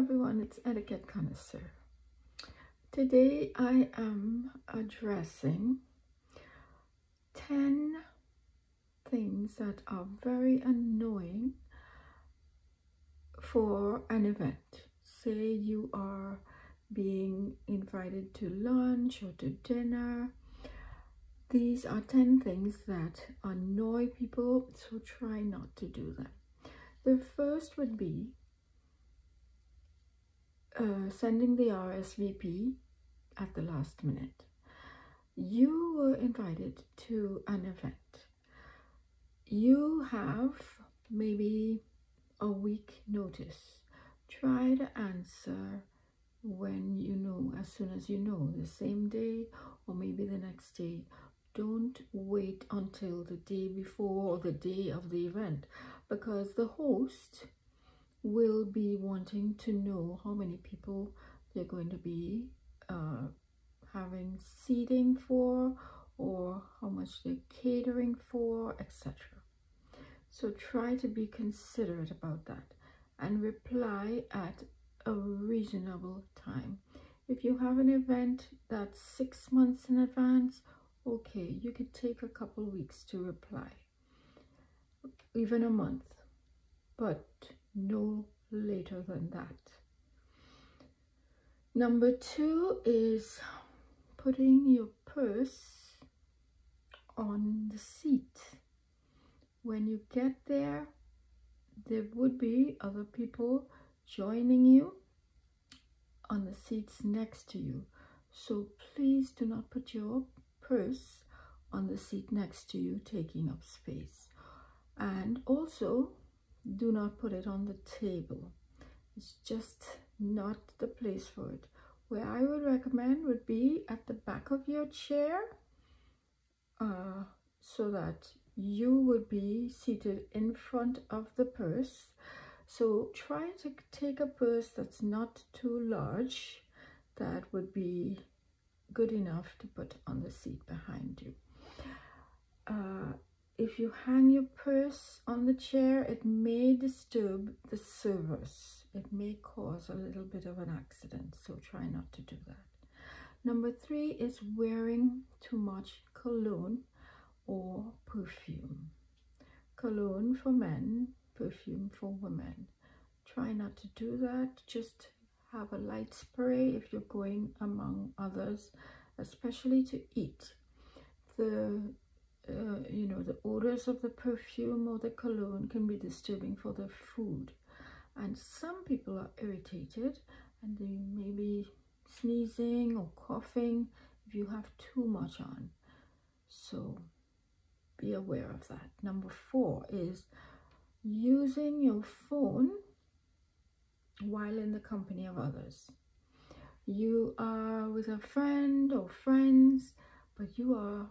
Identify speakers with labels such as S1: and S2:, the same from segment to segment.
S1: everyone, it's Etiquette Connoisseur. Today I am addressing 10 things that are very annoying for an event. Say you are being invited to lunch or to dinner. These are 10 things that annoy people, so try not to do them. The first would be uh, sending the RSVP at the last minute. You were invited to an event. You have maybe a week notice. Try to answer when you know, as soon as you know, the same day or maybe the next day. Don't wait until the day before or the day of the event because the host will be wanting to know how many people they're going to be uh, having seating for or how much they're catering for, etc. So try to be considerate about that and reply at a reasonable time. If you have an event that's six months in advance, okay, you could take a couple weeks to reply, even a month, but no later than that. Number two is putting your purse on the seat. When you get there, there would be other people joining you on the seats next to you. So please do not put your purse on the seat next to you, taking up space. And also, do not put it on the table. It's just not the place for it. Where I would recommend would be at the back of your chair uh, so that you would be seated in front of the purse. So try to take a purse that's not too large. That would be good enough to put on the seat behind you. Uh, if you hang your purse on the chair, it may disturb the servers. It may cause a little bit of an accident, so try not to do that. Number three is wearing too much cologne or perfume. Cologne for men, perfume for women. Try not to do that. Just have a light spray if you're going among others, especially to eat. The uh, you know, the odors of the perfume or the cologne can be disturbing for the food. And some people are irritated and they may be sneezing or coughing if you have too much on. So be aware of that. Number four is using your phone while in the company of others. You are with a friend or friends, but you are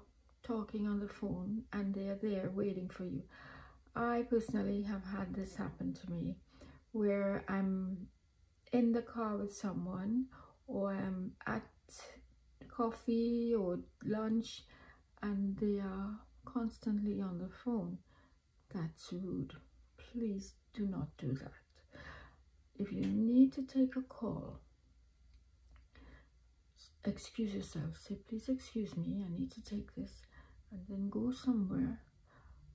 S1: talking on the phone and they're there waiting for you. I personally have had this happen to me where I'm in the car with someone or I'm at coffee or lunch and they are constantly on the phone. That's rude. Please do not do that. If you need to take a call, excuse yourself. Say, please excuse me, I need to take this and then go somewhere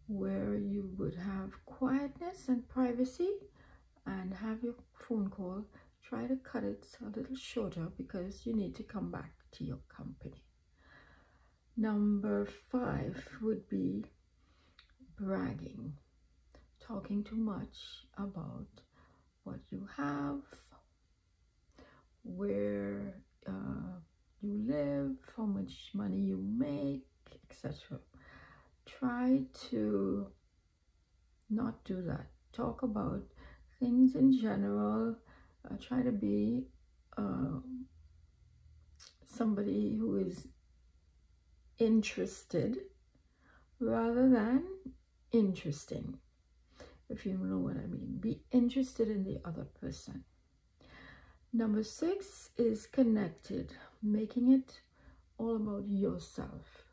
S1: where you would have quietness and privacy and have your phone call. Try to cut it a little shorter because you need to come back to your company. Number five would be bragging. Talking too much about what you have where uh, you live how much money you make etc. Try to not do that. Talk about things in general. Uh, try to be uh, somebody who is interested rather than interesting, if you know what I mean. Be interested in the other person. Number six is connected, making it all about yourself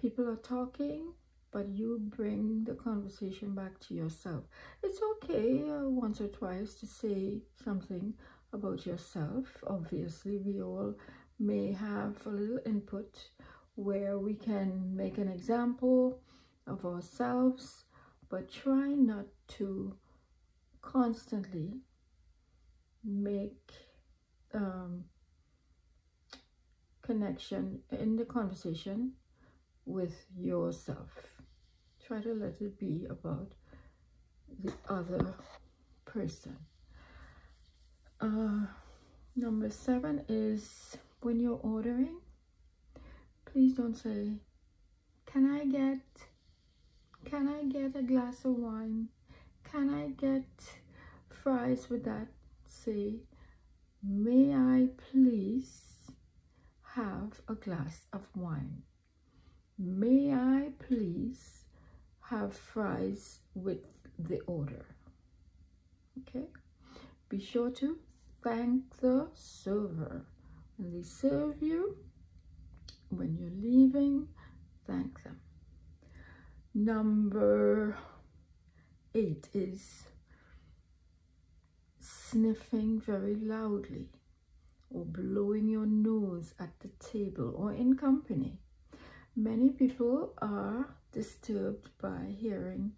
S1: people are talking but you bring the conversation back to yourself it's okay uh, once or twice to say something about yourself. Obviously, we all may have a little input where we can make an example of ourselves, but try not to constantly make um, connection in the conversation with yourself. Try to let it be about the other person. Uh, number seven is when you're ordering, please don't say, can I get, can I get a glass of wine? Can I get fries with that? Say, may I please have a glass of wine? May I please have fries with the order? Okay. Be sure to thank the server. When they serve you, when you're leaving, thank them. Number eight is sniffing very loudly or blowing your nose at the table or in company. Many people are disturbed by hearing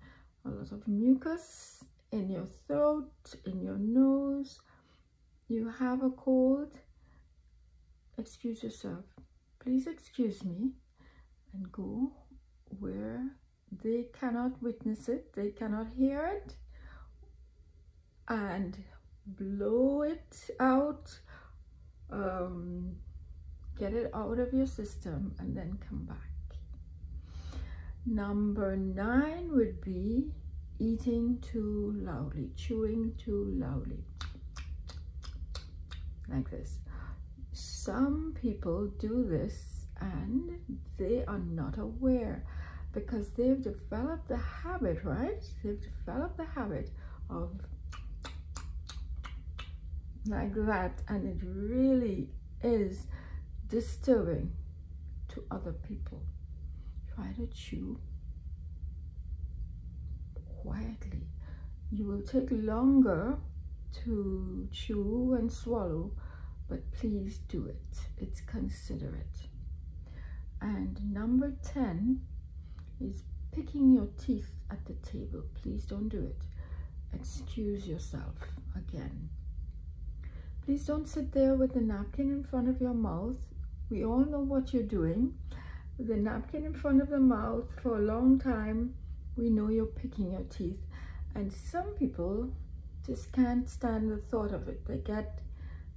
S1: a lot of mucus in your throat, in your nose. You have a cold. Excuse yourself. Please excuse me and go where they cannot witness it, they cannot hear it, and blow it out um, get it out of your system and then come back. Number nine would be eating too loudly, chewing too loudly, like this. Some people do this and they are not aware because they've developed the habit, right? They've developed the habit of like that and it really is disturbing to other people to chew quietly? You will take longer to chew and swallow but please do it. It's considerate. And number 10 is picking your teeth at the table. Please don't do it. Excuse yourself again. Please don't sit there with the napkin in front of your mouth. We all know what you're doing. With the napkin in front of the mouth for a long time, we know you're picking your teeth. And some people just can't stand the thought of it. They get,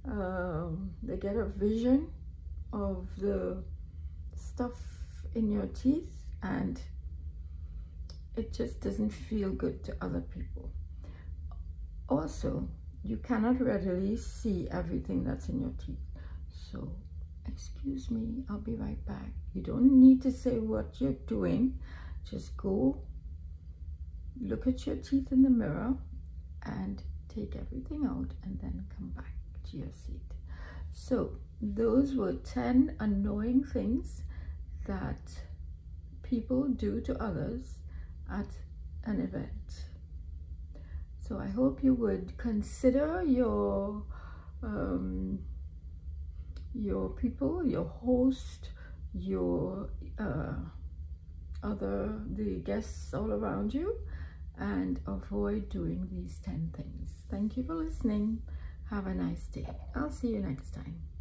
S1: um, they get a vision of the stuff in your teeth and it just doesn't feel good to other people. Also, you cannot readily see everything that's in your teeth. So, excuse me, I'll be right back. You don't need to say what you're doing. Just go look at your teeth in the mirror and take everything out and then come back to your seat. So, those were 10 annoying things that people do to others at an event. So I hope you would consider your um, your people, your host, your uh, other the guests all around you, and avoid doing these ten things. Thank you for listening. Have a nice day. I'll see you next time.